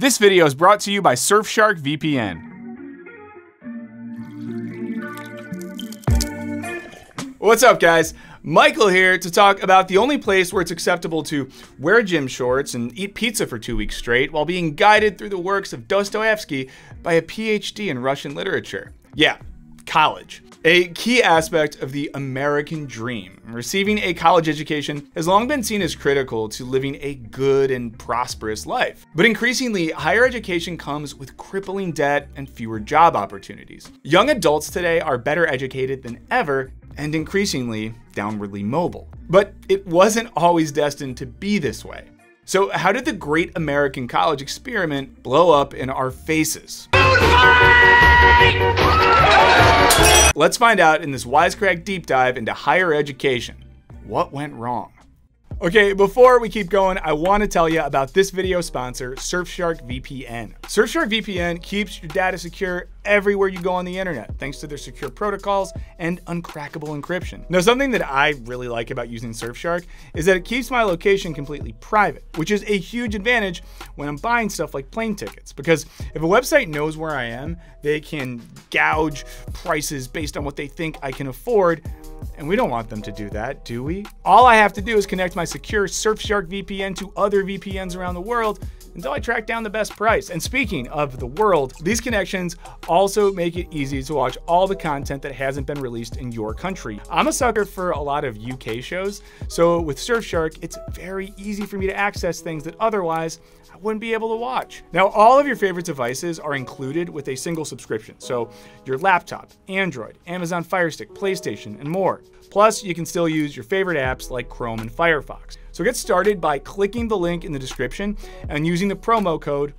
This video is brought to you by Surfshark VPN. What's up, guys? Michael here to talk about the only place where it's acceptable to wear gym shorts and eat pizza for two weeks straight while being guided through the works of Dostoevsky by a PhD in Russian literature. Yeah, college. A key aspect of the American dream. Receiving a college education has long been seen as critical to living a good and prosperous life. But increasingly, higher education comes with crippling debt and fewer job opportunities. Young adults today are better educated than ever and increasingly downwardly mobile. But it wasn't always destined to be this way. So, how did the great American college experiment blow up in our faces? Let's find out in this Wisecrack deep dive into higher education. What went wrong? Okay, before we keep going, I want to tell you about this video sponsor, Surfshark VPN. Surfshark VPN keeps your data secure everywhere you go on the internet, thanks to their secure protocols and uncrackable encryption. Now, something that I really like about using Surfshark is that it keeps my location completely private, which is a huge advantage when I'm buying stuff like plane tickets. Because if a website knows where I am, they can gouge prices based on what they think I can afford, and we don't want them to do that, do we? All I have to do is connect my secure Surfshark VPN to other VPNs around the world until I track down the best price. And speaking of the world, these connections also make it easy to watch all the content that hasn't been released in your country. I'm a sucker for a lot of UK shows, so with Surfshark, it's very easy for me to access things that otherwise I wouldn't be able to watch. Now, all of your favorite devices are included with a single subscription, so your laptop, Android, Amazon Fire Stick, PlayStation, and more. Plus, you can still use your favorite apps like Chrome and Firefox. So get started by clicking the link in the description and using the promo code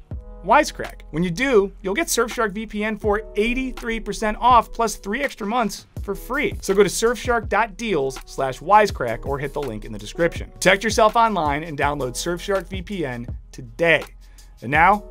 Wisecrack. When you do, you'll get Surfshark VPN for 83% off plus three extra months for free. So go to surfshark.deals slash wisecrack or hit the link in the description. Protect yourself online and download Surfshark VPN today. And now,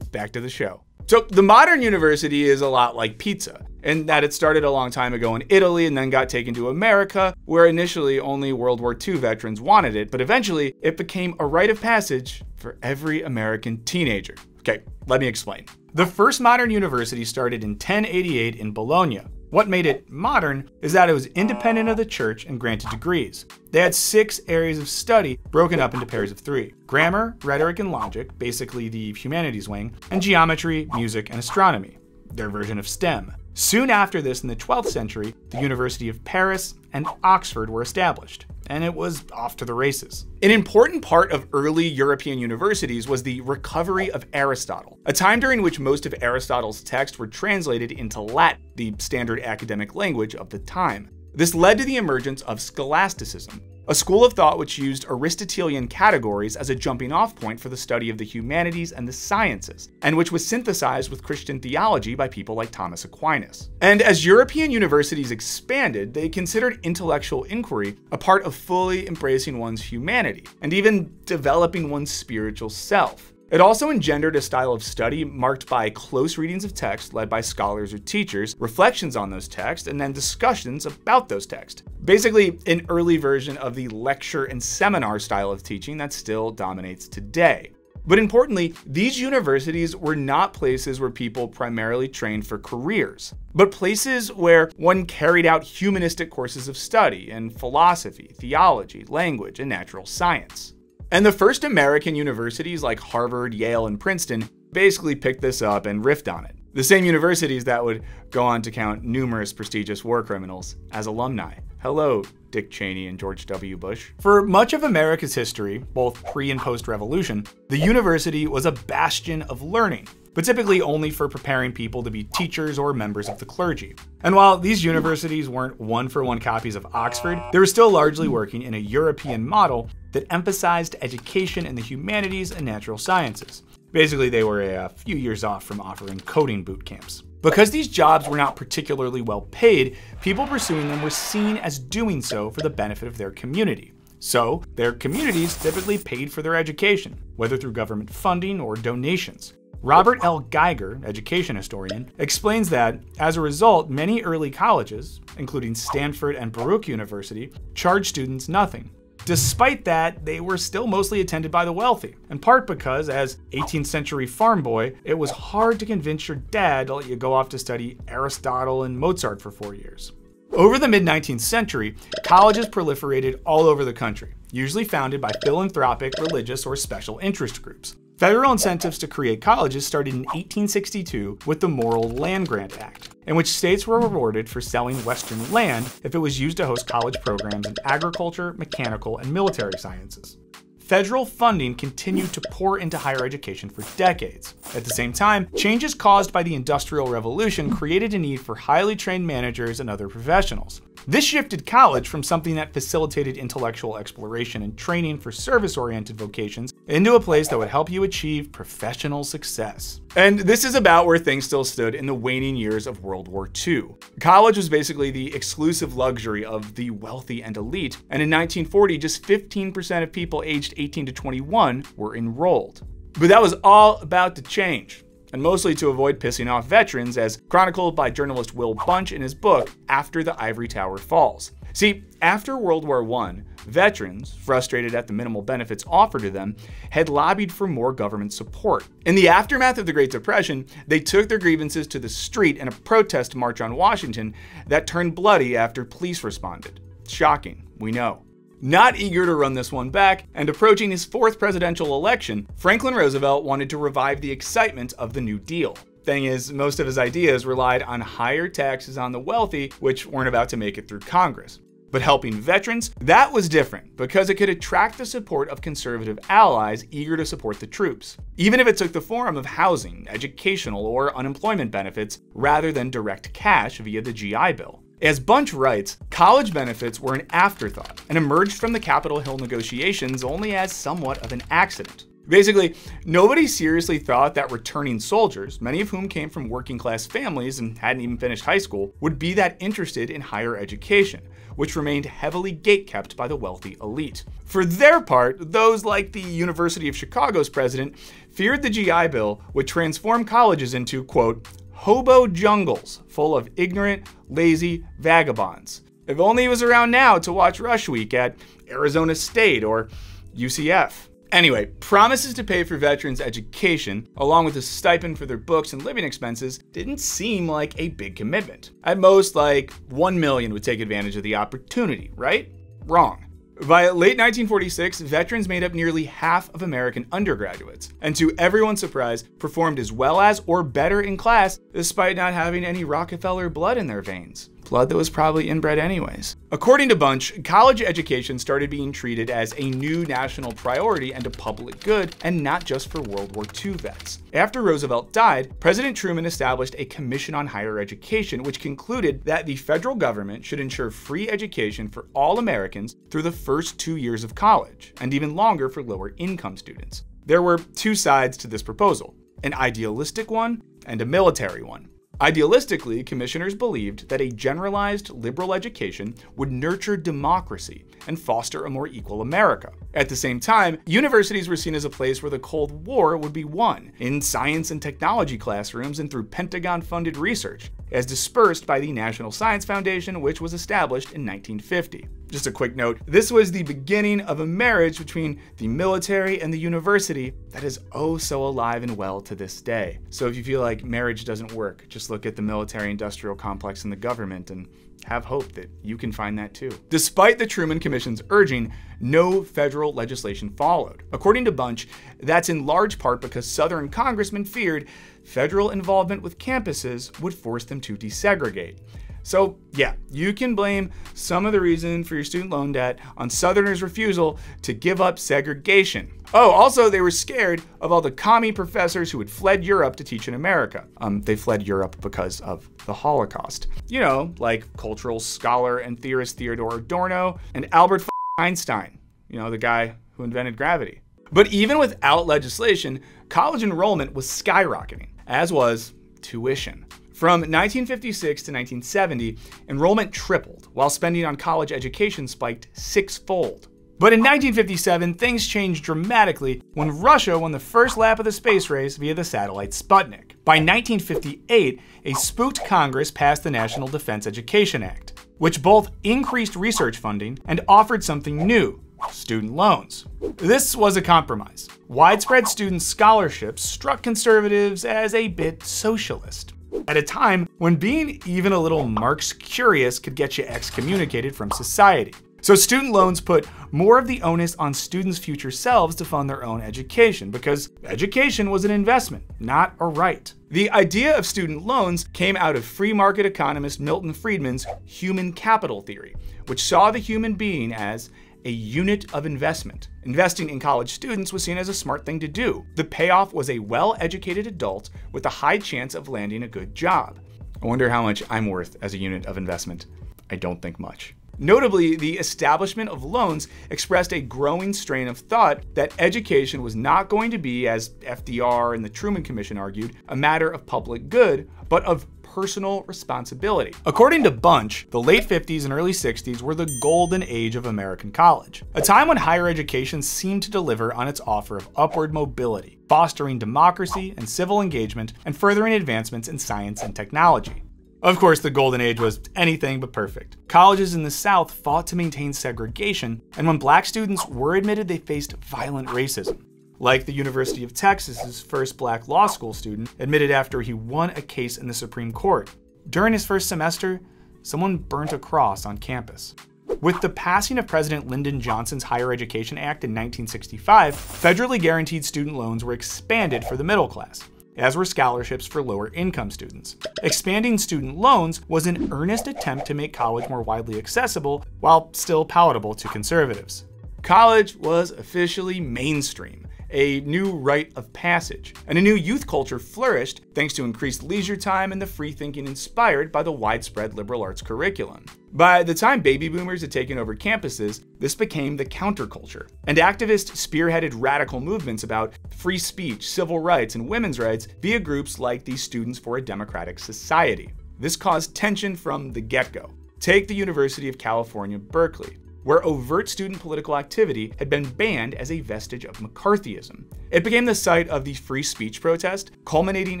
back to the show. So the modern university is a lot like pizza in that it started a long time ago in Italy and then got taken to America, where initially only World War II veterans wanted it, but eventually it became a rite of passage for every American teenager. Okay, let me explain. The first modern university started in 1088 in Bologna. What made it modern is that it was independent of the church and granted degrees. They had six areas of study broken up into pairs of three grammar, rhetoric, and logic, basically the humanities wing, and geometry, music, and astronomy, their version of STEM. Soon after this, in the 12th century, the University of Paris and Oxford were established, and it was off to the races. An important part of early European universities was the recovery of Aristotle, a time during which most of Aristotle's texts were translated into Latin, the standard academic language of the time. This led to the emergence of scholasticism, a school of thought which used Aristotelian categories as a jumping off point for the study of the humanities and the sciences, and which was synthesized with Christian theology by people like Thomas Aquinas. And as European universities expanded, they considered intellectual inquiry a part of fully embracing one's humanity, and even developing one's spiritual self. It also engendered a style of study marked by close readings of text led by scholars or teachers, reflections on those texts, and then discussions about those texts. Basically, an early version of the lecture and seminar style of teaching that still dominates today. But importantly, these universities were not places where people primarily trained for careers, but places where one carried out humanistic courses of study in philosophy, theology, language, and natural science. And the first American universities like Harvard, Yale, and Princeton basically picked this up and riffed on it. The same universities that would go on to count numerous prestigious war criminals as alumni. Hello, Dick Cheney and George W. Bush. For much of America's history, both pre and post revolution, the university was a bastion of learning, but typically only for preparing people to be teachers or members of the clergy. And while these universities weren't one for one copies of Oxford, they were still largely working in a European model that emphasized education in the humanities and natural sciences. Basically, they were a few years off from offering coding boot camps. Because these jobs were not particularly well paid, people pursuing them were seen as doing so for the benefit of their community. So, their communities typically paid for their education, whether through government funding or donations. Robert L. Geiger, education historian, explains that, as a result, many early colleges, including Stanford and Baruch University, charged students nothing, Despite that, they were still mostly attended by the wealthy, in part because, as 18th century farm boy, it was hard to convince your dad to let you go off to study Aristotle and Mozart for four years. Over the mid 19th century, colleges proliferated all over the country, usually founded by philanthropic, religious, or special interest groups. Federal incentives to create colleges started in 1862 with the Morrill Land Grant Act, in which states were rewarded for selling Western land if it was used to host college programs in agriculture, mechanical, and military sciences. Federal funding continued to pour into higher education for decades. At the same time, changes caused by the Industrial Revolution created a need for highly trained managers and other professionals. This shifted college from something that facilitated intellectual exploration and training for service oriented vocations into a place that would help you achieve professional success. And this is about where things still stood in the waning years of World War II. College was basically the exclusive luxury of the wealthy and elite, and in 1940, just 15% of people aged 18 to 21 were enrolled. But that was all about to change and mostly to avoid pissing off veterans, as chronicled by journalist Will Bunch in his book, After the Ivory Tower Falls. See, after World War I, veterans, frustrated at the minimal benefits offered to them, had lobbied for more government support. In the aftermath of the Great Depression, they took their grievances to the street in a protest march on Washington that turned bloody after police responded. Shocking, we know. Not eager to run this one back, and approaching his fourth presidential election, Franklin Roosevelt wanted to revive the excitement of the New Deal. Thing is, most of his ideas relied on higher taxes on the wealthy, which weren't about to make it through Congress. But helping veterans, that was different because it could attract the support of conservative allies eager to support the troops, even if it took the form of housing, educational, or unemployment benefits rather than direct cash via the GI Bill. As Bunch writes, college benefits were an afterthought and emerged from the Capitol Hill negotiations only as somewhat of an accident. Basically, nobody seriously thought that returning soldiers, many of whom came from working class families and hadn't even finished high school, would be that interested in higher education, which remained heavily gatekept by the wealthy elite. For their part, those like the University of Chicago's president feared the GI Bill would transform colleges into, quote, hobo jungles full of ignorant, lazy vagabonds. If only he was around now to watch Rush Week at Arizona State or UCF. Anyway, promises to pay for veterans' education, along with a stipend for their books and living expenses, didn't seem like a big commitment. At most, like 1 million would take advantage of the opportunity, right? Wrong. By late 1946, veterans made up nearly half of American undergraduates, and to everyone's surprise, performed as well as or better in class despite not having any Rockefeller blood in their veins blood that was probably inbred anyways. According to Bunch, college education started being treated as a new national priority and a public good, and not just for World War II vets. After Roosevelt died, President Truman established a Commission on Higher Education, which concluded that the federal government should ensure free education for all Americans through the first two years of college, and even longer for lower income students. There were two sides to this proposal an idealistic one and a military one. Idealistically, commissioners believed that a generalized liberal education would nurture democracy and foster a more equal America. At the same time, universities were seen as a place where the Cold War would be won, in science and technology classrooms and through Pentagon funded research, as dispersed by the National Science Foundation, which was established in 1950. Just a quick note this was the beginning of a marriage between the military and the university that is oh so alive and well to this day. So if you feel like marriage doesn't work, just look at the military industrial complex and the government and have hope that you can find that too. Despite the Truman Commission's urging, no federal legislation followed. According to Bunch, that's in large part because Southern congressmen feared federal involvement with campuses would force them to desegregate. So, yeah, you can blame some of the reason for your student loan debt on Southerners' refusal to give up segregation. Oh, also, they were scared of all the commie professors who had fled Europe to teach in America. Um, they fled Europe because of the Holocaust. You know, like cultural scholar and theorist Theodor Adorno and Albert Einstein, you know, the guy who invented gravity. But even without legislation, college enrollment was skyrocketing, as was tuition. From 1956 to 1970, enrollment tripled, while spending on college education spiked sixfold. But in 1957, things changed dramatically when Russia won the first lap of the space race via the satellite Sputnik. By 1958, a spooked Congress passed the National Defense Education Act, which both increased research funding and offered something new student loans. This was a compromise. Widespread student scholarships struck conservatives as a bit socialist. At a time when being even a little Marx curious could get you excommunicated from society. So student loans put more of the onus on students' future selves to fund their own education because education was an investment, not a right. The idea of student loans came out of free market economist Milton Friedman's human capital theory, which saw the human being as a unit of investment. Investing in college students was seen as a smart thing to do. The payoff was a well educated adult with a high chance of landing a good job. I wonder how much I'm worth as a unit of investment. I don't think much. Notably, the establishment of loans expressed a growing strain of thought that education was not going to be, as FDR and the Truman Commission argued, a matter of public good, but of personal responsibility. According to Bunch, the late 50s and early 60s were the golden age of American college, a time when higher education seemed to deliver on its offer of upward mobility, fostering democracy and civil engagement, and furthering advancements in science and technology. Of course, the golden age was anything but perfect. Colleges in the South fought to maintain segregation, and when black students were admitted, they faced violent racism. Like the University of Texas's first black law school student admitted after he won a case in the Supreme Court. During his first semester, someone burnt a cross on campus. With the passing of President Lyndon Johnson's Higher Education Act in 1965, federally guaranteed student loans were expanded for the middle class as were scholarships for lower income students. Expanding student loans was an earnest attempt to make college more widely accessible while still palatable to conservatives. College was officially mainstream, a new rite of passage, and a new youth culture flourished thanks to increased leisure time and the free thinking inspired by the widespread liberal arts curriculum. By the time baby boomers had taken over campuses, this became the counterculture, and activists spearheaded radical movements about free speech, civil rights, and women's rights via groups like the Students for a Democratic Society. This caused tension from the get go. Take the University of California, Berkeley where overt student political activity had been banned as a vestige of McCarthyism. It became the site of the free speech protest, culminating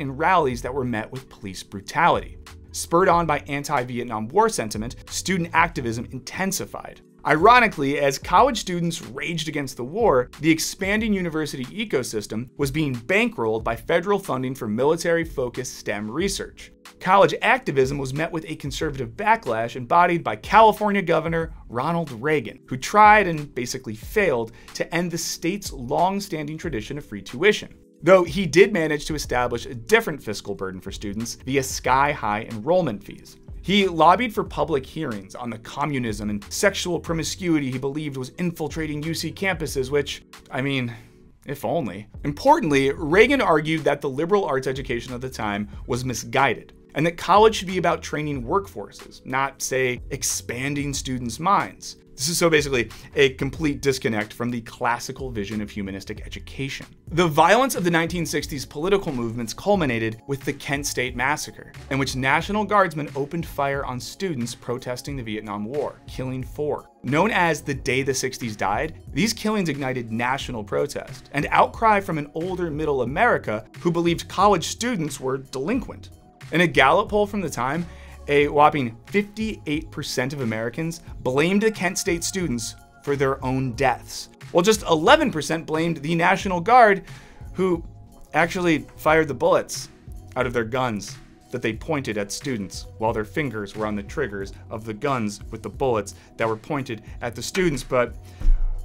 in rallies that were met with police brutality. Spurred on by anti Vietnam War sentiment, student activism intensified. Ironically, as college students raged against the war, the expanding university ecosystem was being bankrolled by federal funding for military focused STEM research. College activism was met with a conservative backlash embodied by California Governor Ronald Reagan, who tried and basically failed to end the state's long standing tradition of free tuition. Though he did manage to establish a different fiscal burden for students via sky high enrollment fees. He lobbied for public hearings on the communism and sexual promiscuity he believed was infiltrating UC campuses, which, I mean, if only. Importantly, Reagan argued that the liberal arts education of the time was misguided, and that college should be about training workforces, not, say, expanding students' minds. This is so basically a complete disconnect from the classical vision of humanistic education. The violence of the 1960s political movements culminated with the Kent State Massacre, in which National Guardsmen opened fire on students protesting the Vietnam War, killing four. Known as the Day the 60s Died, these killings ignited national protest and outcry from an older middle America who believed college students were delinquent. In a Gallup poll from the time, a whopping 58% of Americans blamed the Kent State students for their own deaths, while just 11% blamed the National Guard, who actually fired the bullets out of their guns that they pointed at students while their fingers were on the triggers of the guns with the bullets that were pointed at the students. But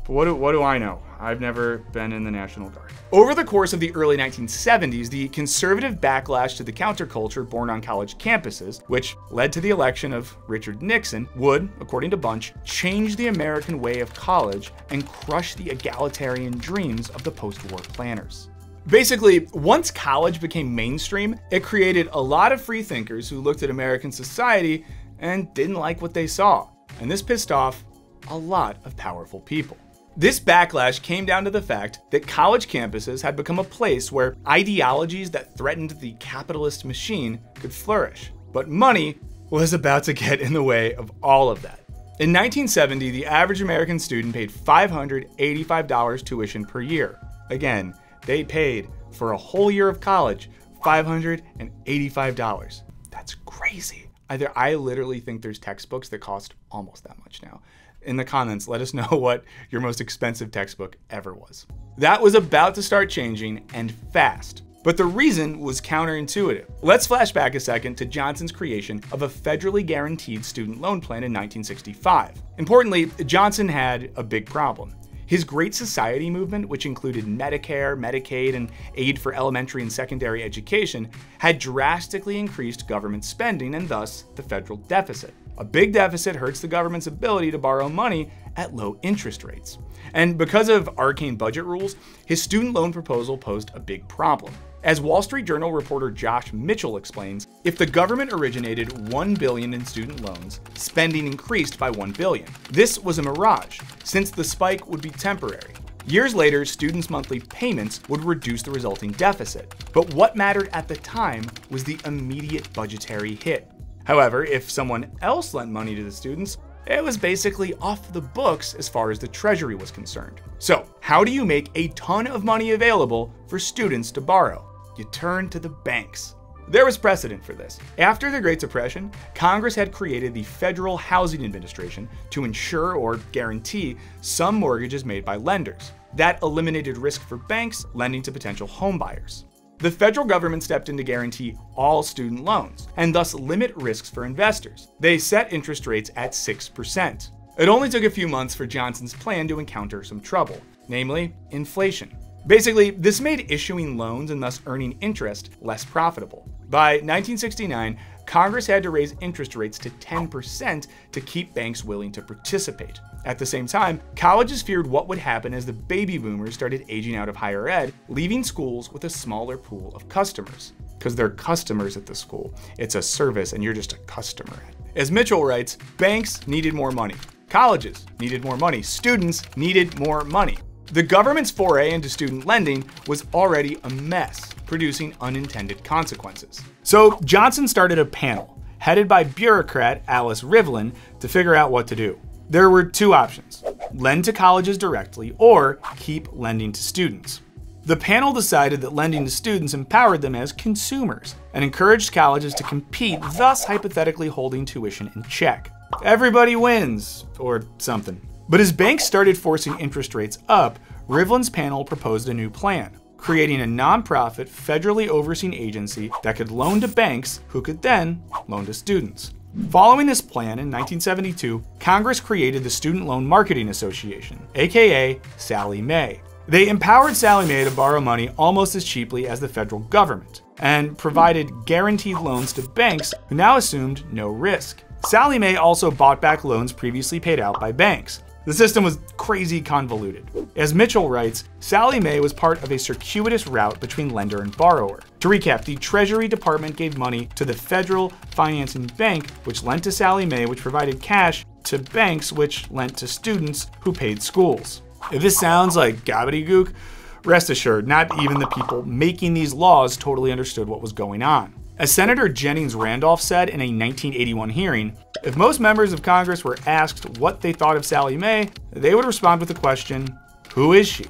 but what do, what do I know? I've never been in the National Guard. Over the course of the early 1970s, the conservative backlash to the counterculture born on college campuses, which led to the election of Richard Nixon, would, according to Bunch, change the American way of college and crush the egalitarian dreams of the post war planners. Basically, once college became mainstream, it created a lot of free thinkers who looked at American society and didn't like what they saw. And this pissed off a lot of powerful people. This backlash came down to the fact that college campuses had become a place where ideologies that threatened the capitalist machine could flourish. But money was about to get in the way of all of that. In 1970, the average American student paid $585 tuition per year. Again, they paid for a whole year of college $585. That's crazy. Either I literally think there's textbooks that cost almost that much now. In the comments, let us know what your most expensive textbook ever was. That was about to start changing and fast. But the reason was counterintuitive. Let's flash back a second to Johnson's creation of a federally guaranteed student loan plan in 1965. Importantly, Johnson had a big problem. His Great Society movement, which included Medicare, Medicaid, and aid for elementary and secondary education, had drastically increased government spending and thus the federal deficit. A big deficit hurts the government's ability to borrow money at low interest rates. And because of arcane budget rules, his student loan proposal posed a big problem. As Wall Street Journal reporter Josh Mitchell explains, if the government originated 1 billion in student loans, spending increased by 1 billion. This was a mirage, since the spike would be temporary. Years later, students' monthly payments would reduce the resulting deficit. But what mattered at the time was the immediate budgetary hit. However, if someone else lent money to the students, it was basically off the books as far as the Treasury was concerned. So, how do you make a ton of money available for students to borrow? you turn to the banks. There was precedent for this. After the Great Depression, Congress had created the Federal Housing Administration to ensure or guarantee some mortgages made by lenders. That eliminated risk for banks lending to potential homebuyers. The federal government stepped in to guarantee all student loans and thus limit risks for investors. They set interest rates at 6%. It only took a few months for Johnson's plan to encounter some trouble, namely inflation. Basically, this made issuing loans and thus earning interest less profitable. By 1969, Congress had to raise interest rates to 10% to keep banks willing to participate. At the same time, colleges feared what would happen as the baby boomers started aging out of higher ed, leaving schools with a smaller pool of customers. Because they're customers at the school. It's a service and you're just a customer. As Mitchell writes, banks needed more money. Colleges needed more money. Students needed more money. The government's foray into student lending was already a mess, producing unintended consequences. So Johnson started a panel, headed by bureaucrat Alice Rivlin, to figure out what to do. There were two options lend to colleges directly or keep lending to students. The panel decided that lending to students empowered them as consumers and encouraged colleges to compete, thus hypothetically holding tuition in check. Everybody wins, or something. But as banks started forcing interest rates up, Rivlin's panel proposed a new plan, creating a nonprofit, federally overseen agency that could loan to banks who could then loan to students. Following this plan in 1972, Congress created the Student Loan Marketing Association, aka Sallie Mae. They empowered Sallie Mae to borrow money almost as cheaply as the federal government and provided guaranteed loans to banks who now assumed no risk. Sallie Mae also bought back loans previously paid out by banks, the system was crazy convoluted. As Mitchell writes, Sallie Mae was part of a circuitous route between lender and borrower. To recap, the Treasury Department gave money to the Federal Financing Bank, which lent to Sallie Mae, which provided cash to banks, which lent to students who paid schools. If this sounds like gobbledygook, rest assured, not even the people making these laws totally understood what was going on. As Senator Jennings Randolph said in a 1981 hearing, if most members of Congress were asked what they thought of Sallie Mae, they would respond with the question, Who is she?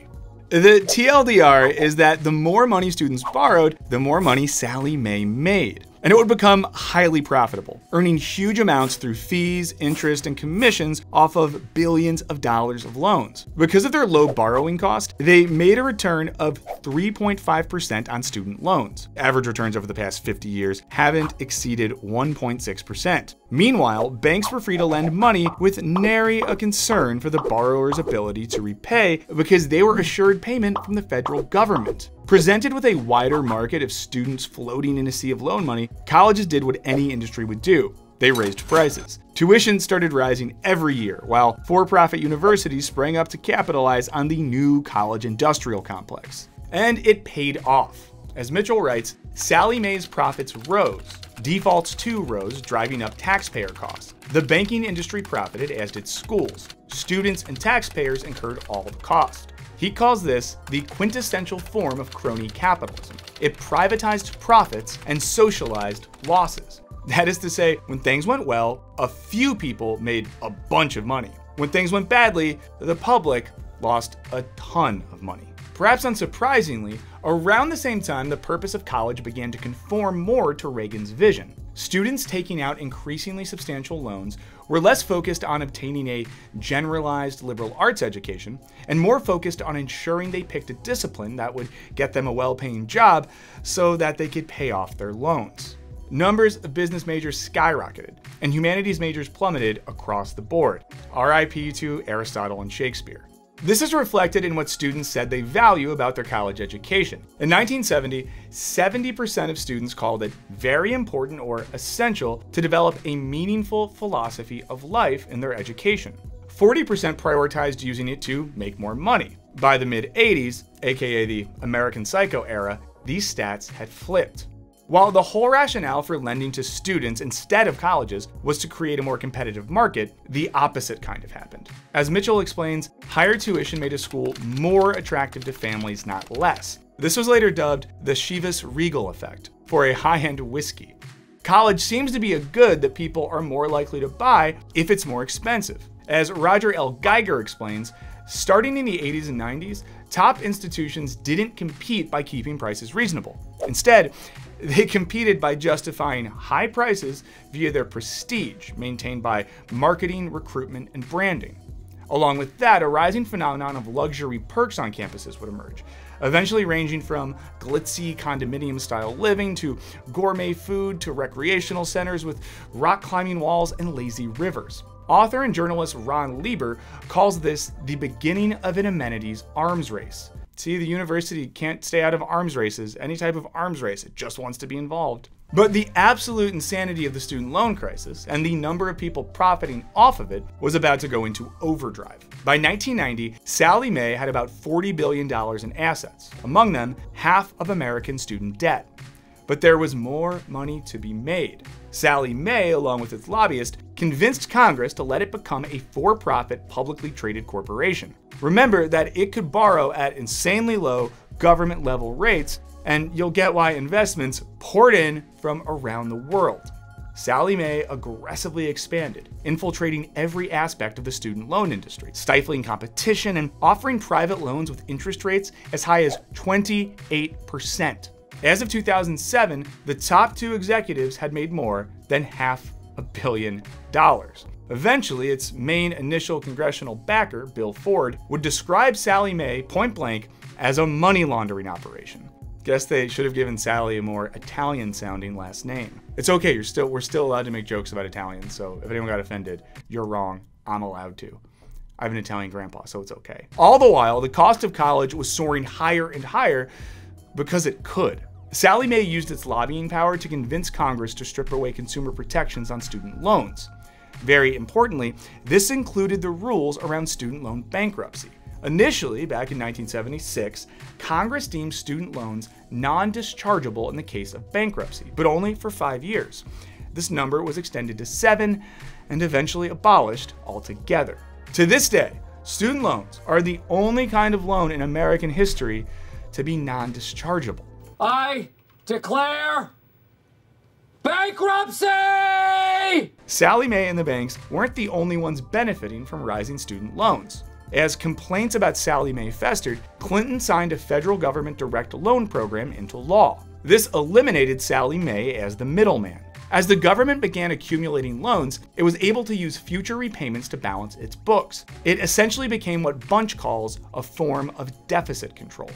The TLDR is that the more money students borrowed, the more money Sallie Mae made and it would become highly profitable, earning huge amounts through fees, interest, and commissions off of billions of dollars of loans. Because of their low borrowing cost, they made a return of 3.5% on student loans. Average returns over the past 50 years haven't exceeded 1.6%. Meanwhile, banks were free to lend money with nary a concern for the borrower's ability to repay because they were assured payment from the federal government. Presented with a wider market of students floating in a sea of loan money, colleges did what any industry would do. They raised prices. Tuition started rising every year, while for profit universities sprang up to capitalize on the new college industrial complex. And it paid off. As Mitchell writes, Sallie Mae's profits rose, defaults too rose, driving up taxpayer costs. The banking industry profited, as did schools. Students and taxpayers incurred all the cost. He calls this the quintessential form of crony capitalism. It privatized profits and socialized losses. That is to say, when things went well, a few people made a bunch of money. When things went badly, the public lost a ton of money. Perhaps unsurprisingly, around the same time, the purpose of college began to conform more to Reagan's vision. Students taking out increasingly substantial loans were less focused on obtaining a generalized liberal arts education and more focused on ensuring they picked a discipline that would get them a well paying job so that they could pay off their loans. Numbers of business majors skyrocketed, and humanities majors plummeted across the board. RIP to Aristotle and Shakespeare. This is reflected in what students said they value about their college education. In 1970, 70% of students called it very important or essential to develop a meaningful philosophy of life in their education. 40% prioritized using it to make more money. By the mid 80s, aka the American Psycho era, these stats had flipped. While the whole rationale for lending to students instead of colleges was to create a more competitive market, the opposite kind of happened. As Mitchell explains, higher tuition made a school more attractive to families, not less. This was later dubbed the Chivas Regal effect for a high end whiskey. College seems to be a good that people are more likely to buy if it's more expensive. As Roger L. Geiger explains, starting in the 80s and 90s, top institutions didn't compete by keeping prices reasonable. Instead, they competed by justifying high prices via their prestige, maintained by marketing, recruitment, and branding. Along with that, a rising phenomenon of luxury perks on campuses would emerge, eventually ranging from glitzy condominium style living to gourmet food to recreational centers with rock climbing walls and lazy rivers. Author and journalist Ron Lieber calls this the beginning of an amenities arms race. See, the university can't stay out of arms races, any type of arms race, it just wants to be involved. But the absolute insanity of the student loan crisis and the number of people profiting off of it was about to go into overdrive. By 1990, Sallie Mae had about $40 billion in assets, among them half of American student debt. But there was more money to be made. Sallie Mae, along with its lobbyist, convinced Congress to let it become a for profit, publicly traded corporation. Remember that it could borrow at insanely low government level rates, and you'll get why investments poured in from around the world. Sallie Mae aggressively expanded, infiltrating every aspect of the student loan industry, stifling competition and offering private loans with interest rates as high as 28%. As of 2007, the top two executives had made more than half a billion dollars. Eventually, its main initial congressional backer, Bill Ford, would describe Sallie Mae point blank as a money laundering operation. Guess they should have given Sally a more Italian sounding last name. It's okay, you're still we're still allowed to make jokes about Italians, so if anyone got offended, you're wrong. I'm allowed to. I have an Italian grandpa, so it's okay. All the while, the cost of college was soaring higher and higher because it could. Sallie Mae used its lobbying power to convince Congress to strip away consumer protections on student loans. Very importantly, this included the rules around student loan bankruptcy. Initially, back in 1976, Congress deemed student loans non dischargeable in the case of bankruptcy, but only for five years. This number was extended to seven and eventually abolished altogether. To this day, student loans are the only kind of loan in American history to be non dischargeable. I declare bankruptcy! Sallie Mae and the banks weren't the only ones benefiting from rising student loans. As complaints about Sallie Mae festered, Clinton signed a federal government direct loan program into law. This eliminated Sallie Mae as the middleman. As the government began accumulating loans, it was able to use future repayments to balance its books. It essentially became what Bunch calls a form of deficit control.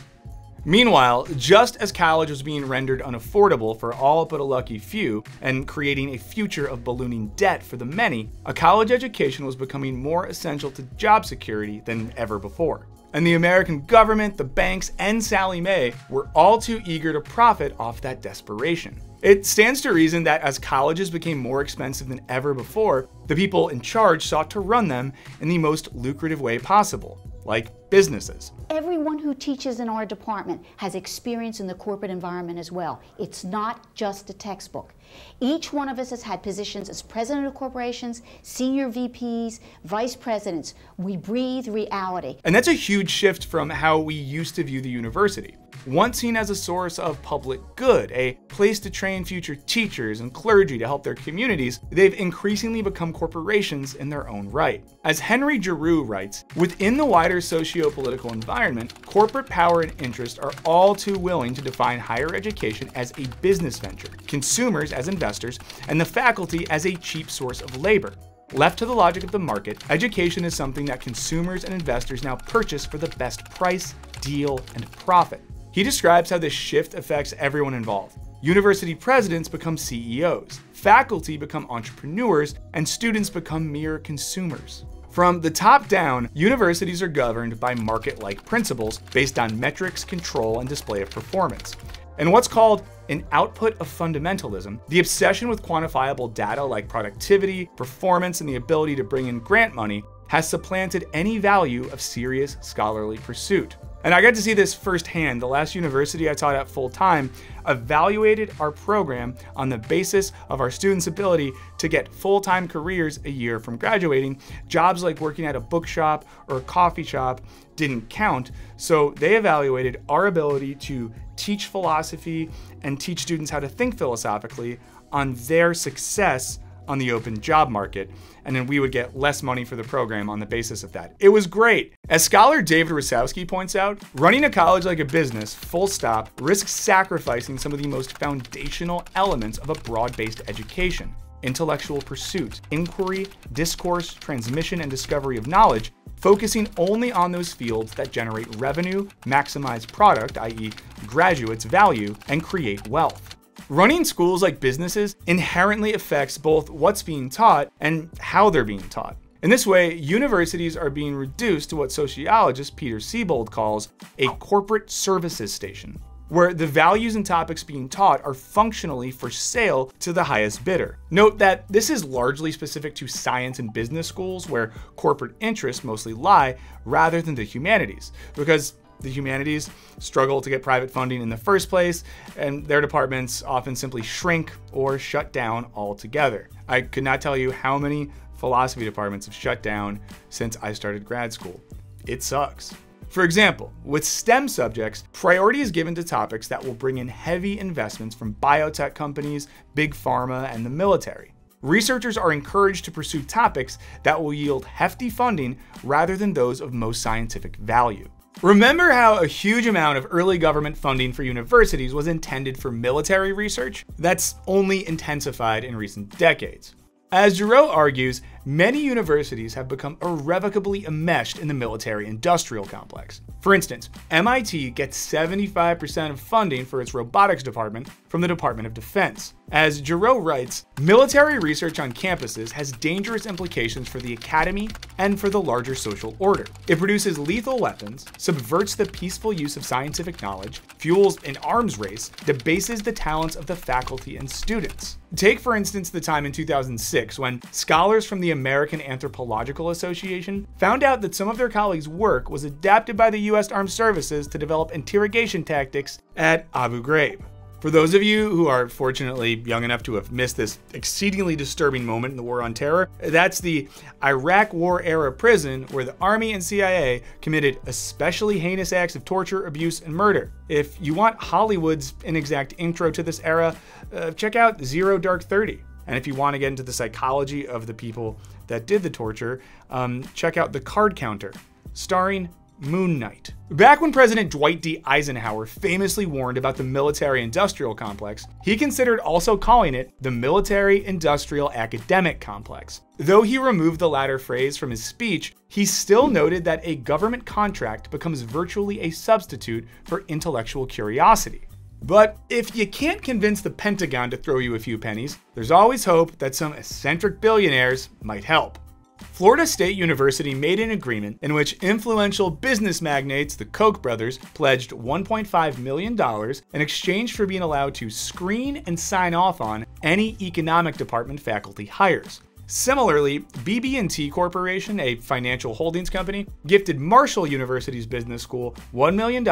Meanwhile, just as college was being rendered unaffordable for all but a lucky few and creating a future of ballooning debt for the many, a college education was becoming more essential to job security than ever before. And the American government, the banks, and Sallie Mae were all too eager to profit off that desperation. It stands to reason that as colleges became more expensive than ever before, the people in charge sought to run them in the most lucrative way possible, like businesses. Everyone who teaches in our department has experience in the corporate environment as well. It's not just a textbook. Each one of us has had positions as president of corporations, senior VPs, vice presidents. We breathe reality. And that's a huge shift from how we used to view the university. Once seen as a source of public good, a place to train future teachers and clergy to help their communities, they've increasingly become corporations in their own right. As Henry Giroux writes, within the wider socio geopolitical environment, corporate power and interest are all too willing to define higher education as a business venture, consumers as investors, and the faculty as a cheap source of labor. Left to the logic of the market, education is something that consumers and investors now purchase for the best price, deal, and profit. He describes how this shift affects everyone involved. University presidents become CEOs, faculty become entrepreneurs, and students become mere consumers. From the top down, universities are governed by market like principles based on metrics, control, and display of performance. And what's called an output of fundamentalism, the obsession with quantifiable data like productivity, performance, and the ability to bring in grant money has supplanted any value of serious scholarly pursuit. And I got to see this firsthand. The last university I taught at full time evaluated our program on the basis of our students' ability to get full time careers a year from graduating. Jobs like working at a bookshop or a coffee shop didn't count. So they evaluated our ability to teach philosophy and teach students how to think philosophically on their success on the open job market, and then we would get less money for the program on the basis of that. It was great. As scholar David Rosowski points out, running a college like a business, full stop, risks sacrificing some of the most foundational elements of a broad based education intellectual pursuit, inquiry, discourse, transmission, and discovery of knowledge, focusing only on those fields that generate revenue, maximize product, i.e., graduates' value, and create wealth. Running schools like businesses inherently affects both what's being taught and how they're being taught. In this way, universities are being reduced to what sociologist Peter Seybold calls a corporate services station, where the values and topics being taught are functionally for sale to the highest bidder. Note that this is largely specific to science and business schools, where corporate interests mostly lie, rather than the humanities, because the humanities struggle to get private funding in the first place, and their departments often simply shrink or shut down altogether. I could not tell you how many philosophy departments have shut down since I started grad school. It sucks. For example, with STEM subjects, priority is given to topics that will bring in heavy investments from biotech companies, big pharma, and the military. Researchers are encouraged to pursue topics that will yield hefty funding rather than those of most scientific value. Remember how a huge amount of early government funding for universities was intended for military research? That's only intensified in recent decades. As Giroux argues, many universities have become irrevocably enmeshed in the military industrial complex. For instance, MIT gets 75% of funding for its robotics department from the Department of Defense. As Giroux writes, military research on campuses has dangerous implications for the academy and for the larger social order. It produces lethal weapons, subverts the peaceful use of scientific knowledge, fuels an arms race, debases the talents of the faculty and students. Take, for instance, the time in 2006 when scholars from the American Anthropological Association found out that some of their colleagues' work was adapted by the US Armed Services to develop interrogation tactics at Abu Ghraib. For those of you who are fortunately young enough to have missed this exceedingly disturbing moment in the War on Terror, that's the Iraq War era prison where the Army and CIA committed especially heinous acts of torture, abuse, and murder. If you want Hollywood's inexact intro to this era, uh, check out Zero Dark Thirty. And if you want to get into the psychology of the people that did the torture, um, check out The Card Counter, starring Moon Knight. Back when President Dwight D. Eisenhower famously warned about the military industrial complex, he considered also calling it the military industrial academic complex. Though he removed the latter phrase from his speech, he still noted that a government contract becomes virtually a substitute for intellectual curiosity. But if you can't convince the Pentagon to throw you a few pennies, there's always hope that some eccentric billionaires might help. Florida State University made an agreement in which influential business magnates, the Koch brothers, pledged $1.5 million in exchange for being allowed to screen and sign off on any economic department faculty hires. Similarly, BB&T Corporation, a financial holdings company, gifted Marshall University's business school $1 million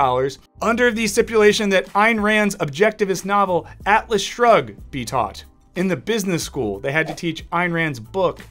under the stipulation that Ayn Rand's objectivist novel Atlas Shrugged be taught. In the business school, they had to teach Ayn Rand's book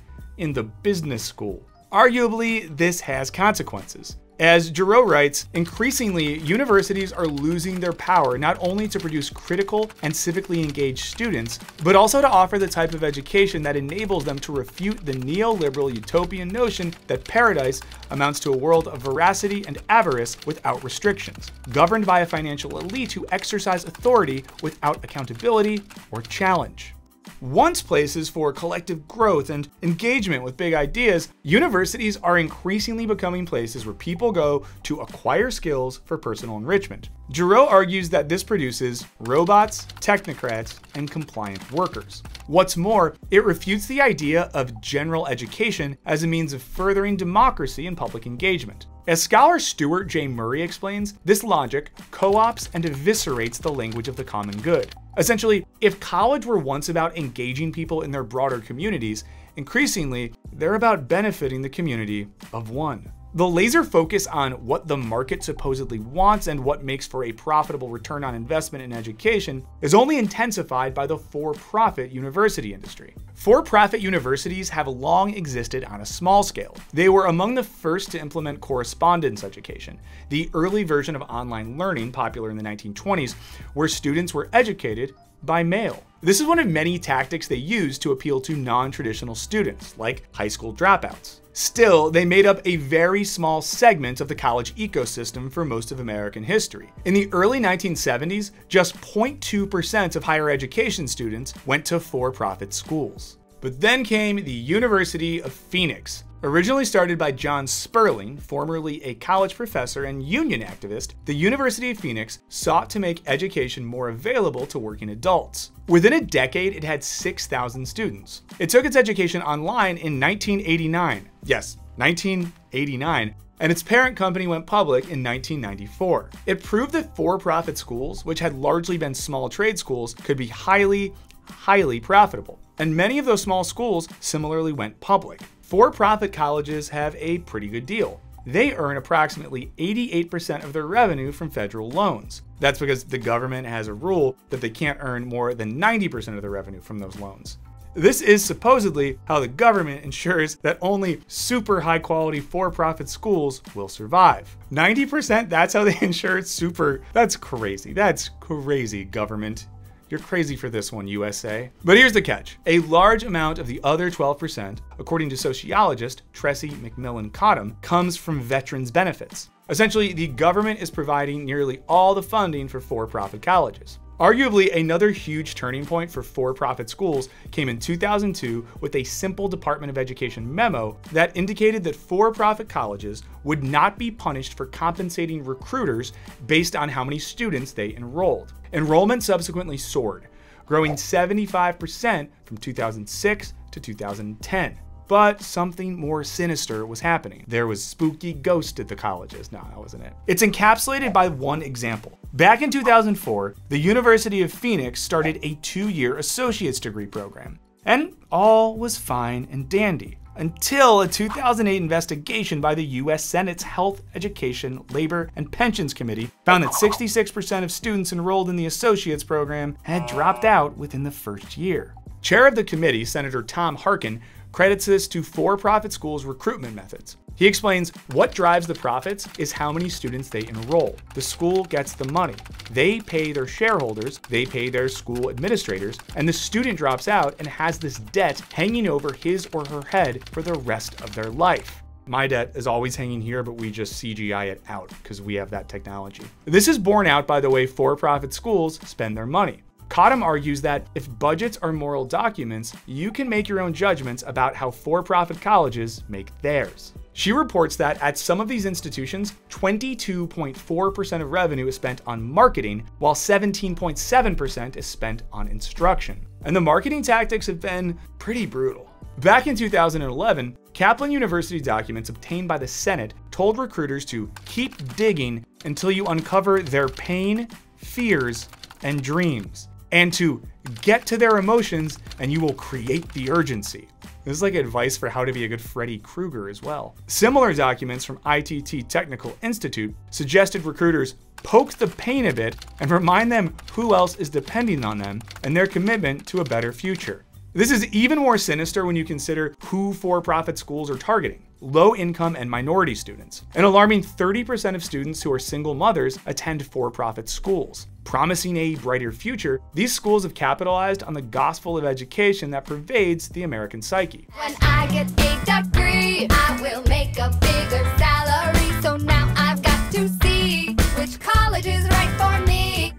in the business school. Arguably, this has consequences. As Giroux writes, increasingly, universities are losing their power not only to produce critical and civically engaged students, but also to offer the type of education that enables them to refute the neoliberal utopian notion that paradise amounts to a world of veracity and avarice without restrictions, governed by a financial elite who exercise authority without accountability or challenge. Once places for collective growth and engagement with big ideas, universities are increasingly becoming places where people go to acquire skills for personal enrichment. Giroux argues that this produces robots, technocrats, and compliant workers. What's more, it refutes the idea of general education as a means of furthering democracy and public engagement. As scholar Stuart J. Murray explains, this logic co ops and eviscerates the language of the common good. Essentially, if college were once about engaging people in their broader communities, increasingly, they're about benefiting the community of one. The laser focus on what the market supposedly wants and what makes for a profitable return on investment in education is only intensified by the for profit university industry. For profit universities have long existed on a small scale. They were among the first to implement correspondence education, the early version of online learning popular in the 1920s, where students were educated by mail. This is one of many tactics they used to appeal to non traditional students, like high school dropouts. Still, they made up a very small segment of the college ecosystem for most of American history. In the early 1970s, just 0.2% of higher education students went to for profit schools. But then came the University of Phoenix, Originally started by John Sperling, formerly a college professor and union activist, the University of Phoenix sought to make education more available to working adults. Within a decade, it had 6,000 students. It took its education online in 1989. Yes, 1989 and its parent company went public in 1994. It proved that for profit schools, which had largely been small trade schools, could be highly, highly profitable. And many of those small schools similarly went public. For profit colleges have a pretty good deal. They earn approximately 88% of their revenue from federal loans. That's because the government has a rule that they can't earn more than 90% of their revenue from those loans. This is supposedly how the government ensures that only super high quality for profit schools will survive. 90%, that's how they ensure it's super. That's crazy. That's crazy, government. You're crazy for this one, USA. But here's the catch. A large amount of the other 12%, according to sociologist Tressie McMillan Cottom, comes from veterans benefits. Essentially, the government is providing nearly all the funding for for-profit colleges. Arguably, another huge turning point for for profit schools came in 2002 with a simple Department of Education memo that indicated that for profit colleges would not be punished for compensating recruiters based on how many students they enrolled. Enrollment subsequently soared, growing 75% from 2006 to 2010. But something more sinister was happening. There was spooky ghost at the colleges. No, that wasn't it. It's encapsulated by one example. Back in 2004, the University of Phoenix started a two-year associate's degree program. And all was fine and dandy until a 2008 investigation by the US Senate's Health, Education, Labor, and Pensions Committee found that 66% of students enrolled in the associate's program had dropped out within the first year. Chair of the committee, Senator Tom Harkin, credits this to for-profit schools' recruitment methods. He explains what drives the profits is how many students they enroll. The school gets the money. They pay their shareholders, they pay their school administrators, and the student drops out and has this debt hanging over his or her head for the rest of their life. My debt is always hanging here, but we just CGI it out because we have that technology. This is borne out by the way for profit schools spend their money. Cottom argues that if budgets are moral documents, you can make your own judgments about how for profit colleges make theirs. She reports that at some of these institutions, 22.4% of revenue is spent on marketing, while 17.7% is spent on instruction. And the marketing tactics have been pretty brutal. Back in 2011, Kaplan University documents obtained by the Senate told recruiters to keep digging until you uncover their pain, fears, and dreams and to get to their emotions and you will create the urgency. This is like advice for how to be a good Freddy Krueger as well. Similar documents from ITT Technical Institute suggested recruiters poke the pain a bit and remind them who else is depending on them and their commitment to a better future. This is even more sinister when you consider who for profit schools are targeting. low income and minority students. An alarming 30% of students who are single mothers attend for profit schools. Promising a brighter future, these schools have capitalized on the gospel of education that pervades the American psyche. When I get a degree, I will make a bigger salary. So now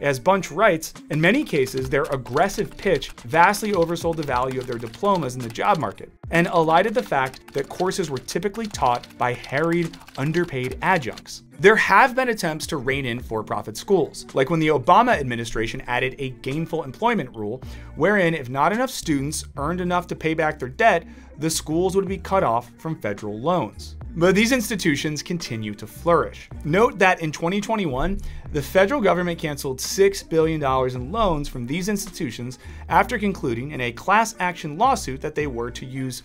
As Bunch writes, in many cases, their aggressive pitch vastly oversold the value of their diplomas in the job market and elided the fact that courses were typically taught by harried, underpaid adjuncts. There have been attempts to rein in for profit schools, like when the Obama administration added a gainful employment rule, wherein if not enough students earned enough to pay back their debt, the schools would be cut off from federal loans. But these institutions continue to flourish. Note that in 2021, the federal government canceled $6 billion in loans from these institutions after concluding in a class action lawsuit that they were to use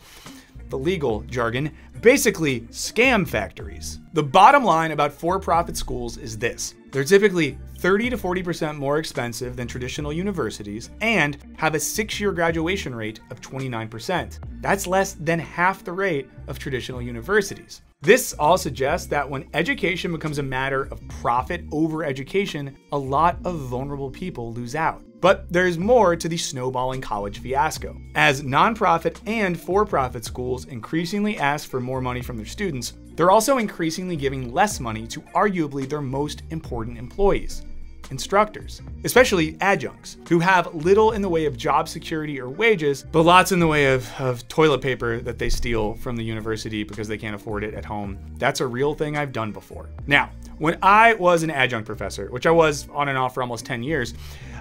the legal jargon, basically scam factories. The bottom line about for profit schools is this they're typically 30 to 40% more expensive than traditional universities and have a six year graduation rate of 29%. That's less than half the rate of traditional universities. This all suggests that when education becomes a matter of profit over education, a lot of vulnerable people lose out. But there's more to the snowballing college fiasco. As nonprofit and for profit schools increasingly ask for more money from their students, they're also increasingly giving less money to arguably their most important employees instructors, especially adjuncts, who have little in the way of job security or wages, but lots in the way of, of toilet paper that they steal from the university because they can't afford it at home. That's a real thing I've done before. Now, when I was an adjunct professor, which I was on and off for almost 10 years,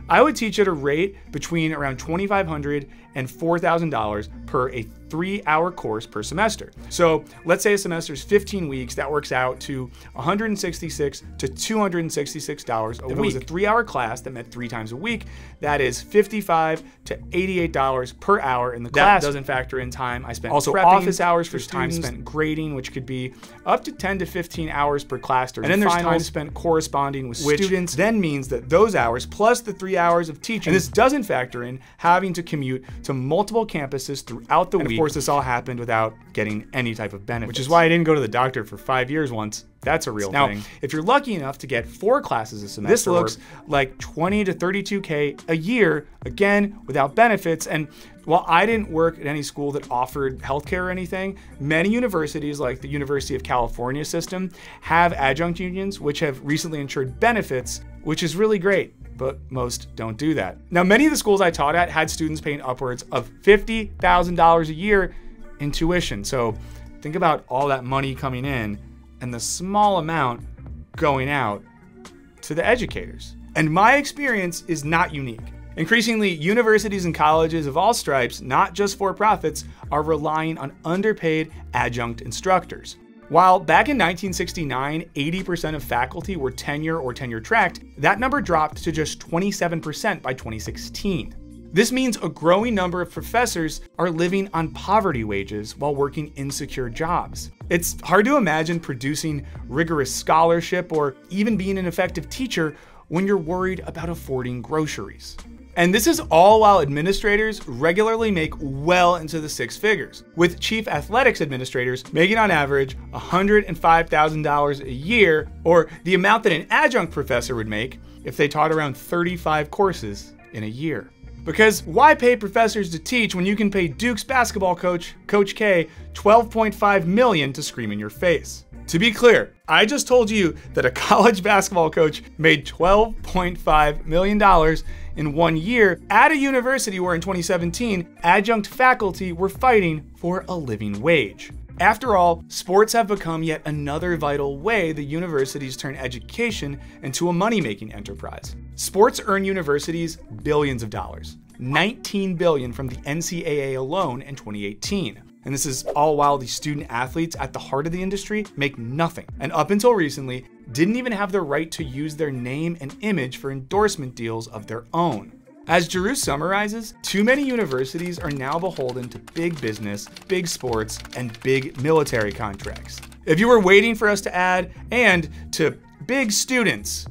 I would teach at a rate between around $2,500 and $4,000 per a three hour course per semester. So let's say a semester is 15 weeks, that works out to 166 to $266 a if week. If it was a three hour class that met three times a week, that is 55 to $88 per hour in the class. That doesn't factor in time I spent also prepping, office hours for time spent grading, which could be up to 10 to 15 hours per class during and then there's time spent corresponding with which students. Then means that those hours plus the three hours of teaching, and this doesn't factor in having to commute to multiple campuses throughout the and week. Course, this all happened without getting any type of benefit, which is why I didn't go to the doctor for five years once. That's a real now, thing. If you're lucky enough to get four classes a semester, this looks like 20 to 32k a year, again without benefits. And while I didn't work at any school that offered healthcare or anything, many universities, like the University of California system, have adjunct unions, which have recently ensured benefits, which is really great but most don't do that. Now, many of the schools I taught at had students paying upwards of $50,000 a year in tuition. So think about all that money coming in and the small amount going out to the educators. And my experience is not unique. Increasingly, universities and colleges of all stripes, not just for profits, are relying on underpaid adjunct instructors. While back in 1969, 80% of faculty were tenure or tenure tracked, that number dropped to just 27% by 2016. This means a growing number of professors are living on poverty wages while working insecure jobs. It's hard to imagine producing rigorous scholarship or even being an effective teacher when you're worried about affording groceries. And this is all while administrators regularly make well into the six figures, with chief athletics administrators making on average $105,000 a year, or the amount that an adjunct professor would make if they taught around 35 courses in a year. Because why pay professors to teach when you can pay Duke's basketball coach, Coach K, 12.5 million to scream in your face? To be clear, I just told you that a college basketball coach made $12.5 million in one year at a university where in 2017, adjunct faculty were fighting for a living wage. After all, sports have become yet another vital way the universities turn education into a money making enterprise. Sports earn universities billions of dollars, 19 billion from the NCAA alone in 2018. And this is all while the student athletes at the heart of the industry make nothing. And up until recently, didn't even have the right to use their name and image for endorsement deals of their own. As Giroux summarizes, too many universities are now beholden to big business, big sports, and big military contracts. If you were waiting for us to add, and to big students,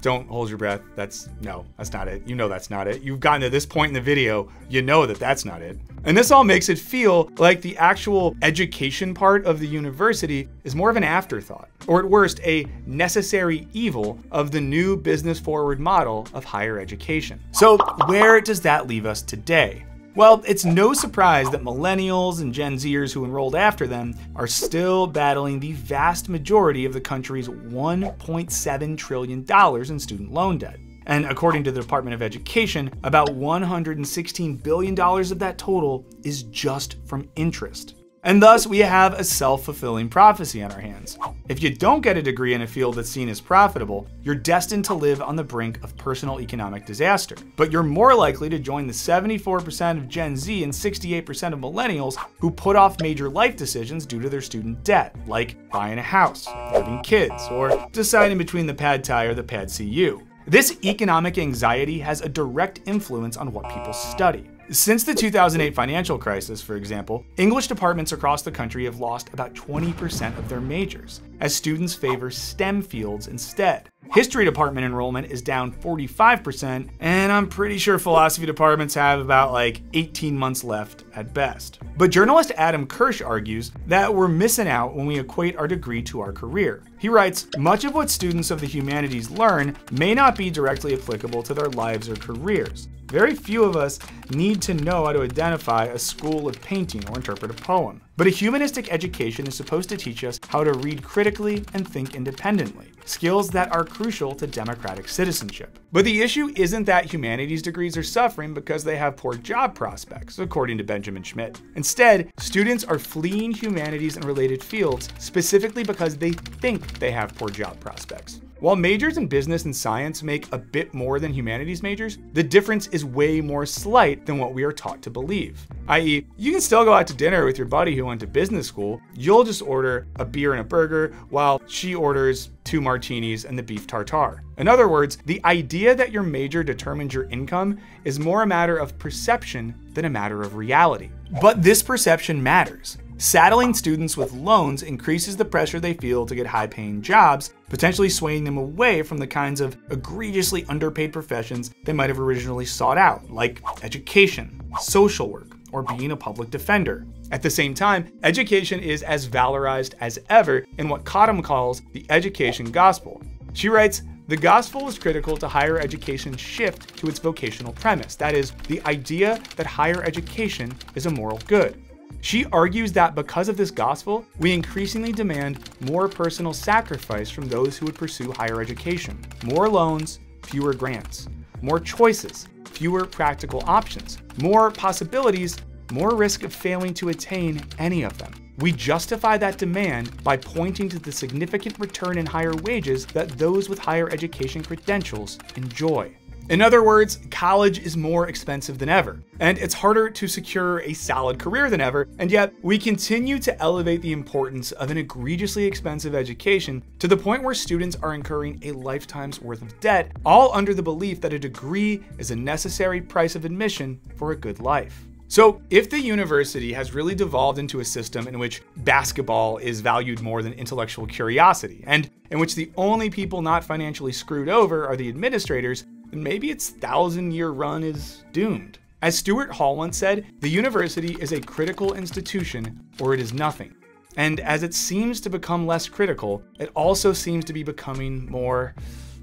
don't hold your breath. That's no, that's not it. You know that's not it. You've gotten to this point in the video, you know that that's not it. And this all makes it feel like the actual education part of the university is more of an afterthought, or at worst, a necessary evil of the new business forward model of higher education. So, where does that leave us today? Well, it's no surprise that millennials and Gen Zers who enrolled after them are still battling the vast majority of the country's $1.7 trillion in student loan debt. And according to the Department of Education, about $116 billion of that total is just from interest. And thus, we have a self fulfilling prophecy on our hands. If you don't get a degree in a field that's seen as profitable, you're destined to live on the brink of personal economic disaster. But you're more likely to join the 74% of Gen Z and 68% of millennials who put off major life decisions due to their student debt, like buying a house, having kids, or deciding between the pad thai or the pad see ew. This economic anxiety has a direct influence on what people study. Since the 2008 financial crisis, for example, English departments across the country have lost about 20% of their majors, as students favor STEM fields instead. History department enrollment is down 45%, and I'm pretty sure philosophy departments have about like 18 months left at best. But journalist Adam Kirsch argues that we're missing out when we equate our degree to our career. He writes, much of what students of the humanities learn may not be directly applicable to their lives or careers. Very few of us need to know how to identify a school of painting or interpret a poem. But a humanistic education is supposed to teach us how to read critically and think independently, skills that are crucial to democratic citizenship. But the issue isn't that humanities degrees are suffering because they have poor job prospects, according to Benjamin Schmidt. Instead, students are fleeing humanities and related fields specifically because they think they have poor job prospects. While majors in business and science make a bit more than humanities majors, the difference is way more slight than what we are taught to believe. I.e., you can still go out to dinner with your buddy who went to business school, you'll just order a beer and a burger while she orders two martinis and the beef tartare. In other words, the idea that your major determines your income is more a matter of perception than a matter of reality. But this perception matters. Saddling students with loans increases the pressure they feel to get high paying jobs, potentially swaying them away from the kinds of egregiously underpaid professions they might have originally sought out, like education, social work, or being a public defender. At the same time, education is as valorized as ever in what Cottom calls the education gospel. She writes, the gospel is critical to higher education's shift to its vocational premise, that is, the idea that higher education is a moral good. She argues that because of this gospel, we increasingly demand more personal sacrifice from those who would pursue higher education. More loans, fewer grants. More choices, fewer practical options. More possibilities, more risk of failing to attain any of them. We justify that demand by pointing to the significant return in higher wages that those with higher education credentials enjoy. In other words, college is more expensive than ever, and it's harder to secure a solid career than ever, and yet we continue to elevate the importance of an egregiously expensive education to the point where students are incurring a lifetime's worth of debt, all under the belief that a degree is a necessary price of admission for a good life. So, if the university has really devolved into a system in which basketball is valued more than intellectual curiosity, and in which the only people not financially screwed over are the administrators, then maybe its thousand year run is doomed. As Stuart Hall once said, the university is a critical institution or it is nothing. And as it seems to become less critical, it also seems to be becoming more,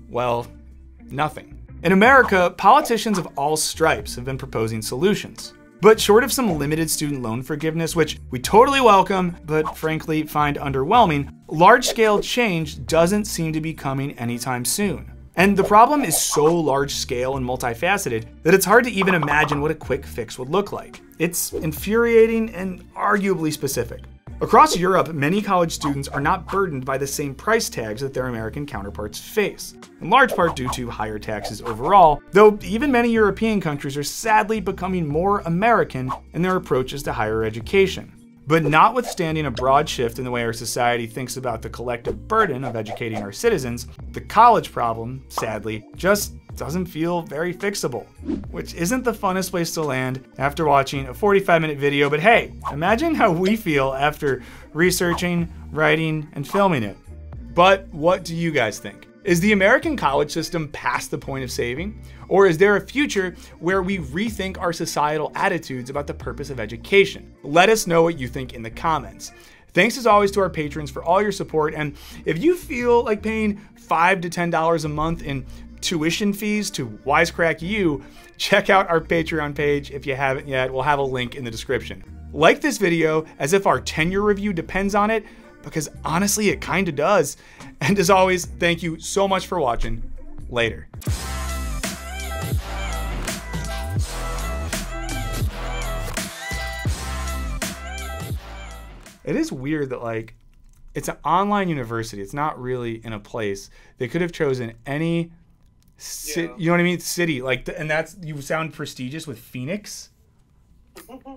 well, nothing. In America, politicians of all stripes have been proposing solutions. But short of some limited student loan forgiveness, which we totally welcome, but frankly find underwhelming, large scale change doesn't seem to be coming anytime soon. And the problem is so large scale and multifaceted that it's hard to even imagine what a quick fix would look like. It's infuriating and arguably specific. Across Europe, many college students are not burdened by the same price tags that their American counterparts face, in large part due to higher taxes overall, though even many European countries are sadly becoming more American in their approaches to higher education. But notwithstanding a broad shift in the way our society thinks about the collective burden of educating our citizens, the college problem, sadly, just doesn't feel very fixable, which isn't the funnest place to land after watching a 45 minute video. But hey, imagine how we feel after researching, writing, and filming it. But what do you guys think? Is the American college system past the point of saving? Or is there a future where we rethink our societal attitudes about the purpose of education? Let us know what you think in the comments. Thanks as always to our patrons for all your support. And if you feel like paying 5 to $10 a month in tuition fees to Wisecrack U, check out our Patreon page if you haven't yet. We'll have a link in the description. Like this video as if our tenure review depends on it, because honestly, it kinda does. And as always, thank you so much for watching. Later. It is weird that like it's an online university. It's not really in a place. They could have chosen any Yeah. you know what I mean? City like, and that's you sound prestigious with Phoenix.